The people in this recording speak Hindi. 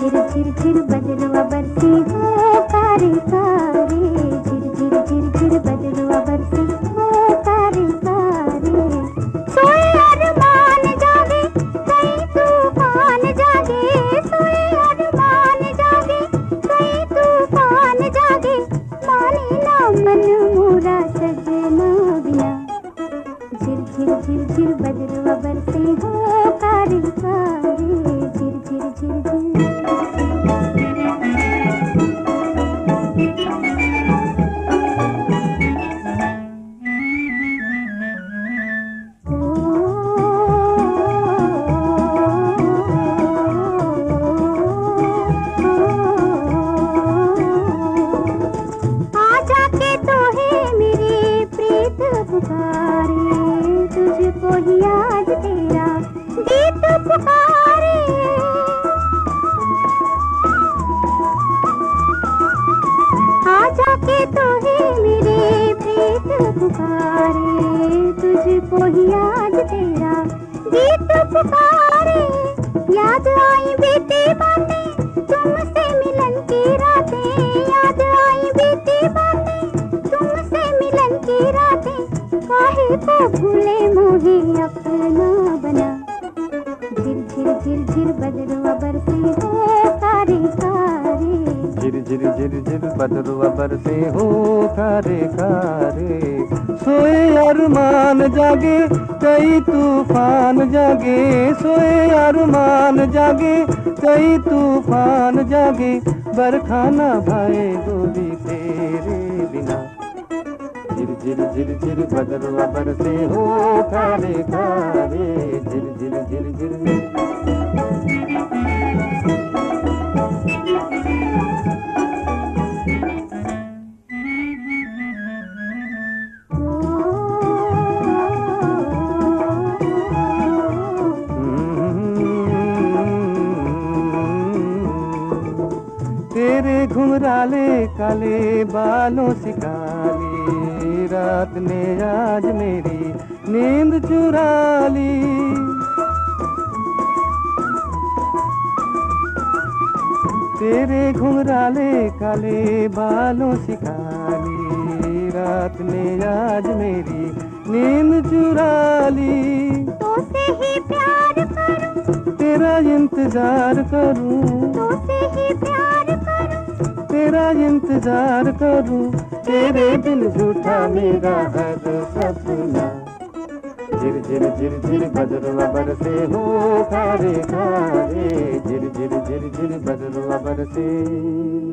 झिर झिर बदलवा बरसी हो कारे कारे झिर झिर झिर झिर बदलवा बरसी हो कारे कारे सोए अरमान जागे, कई तूफ़ान जागे। सोए अरमान जागे, कई तूफ़ान जागे। माने ना मन मोरा सजना बिना झिर झिर झिर झिर बदलवा बरसे हो तुझको ही आज तेरा गीत पुकारे। तो है मेरी प्रीत पुकारे। तुझको ही आज तेरा गीत पुकारे। याद आई बीती बातें अपना बना। झिर झिर झिर झिर बदलवा बरसे हो कारे कारे झिर झिर झिर झिर, बदरुआ बरसे हो खारे खारे सोए अरमान जागे, कई तूफ़ान जागे। सोए अरमान जागे, कई तूफ़ान जागे। बरखाना भाए गोली तेरे। बिना झिर झिर झिर बदरुआ बरसे हो खारे खारे झिर झिर झिर झिर। तेरे घुंघराले काले बालों से काली रात ने आज मेरी नींद चुरा ली। तेरे घुंघराले काले बालों से काली रात ने आज मेरी नींद चुरा ली। तो से ही प्यार करूँ। तेरा इंतज़ार करूँ। तो से ही तेरा इंतज़ार करूँ, तेरे बिन झूठा मेरा हर सपना। झिर झिर झिर झिर बदरुआ बरसे हो खारे खारे झिर झिर झिर झिर बदरुआ बरसे।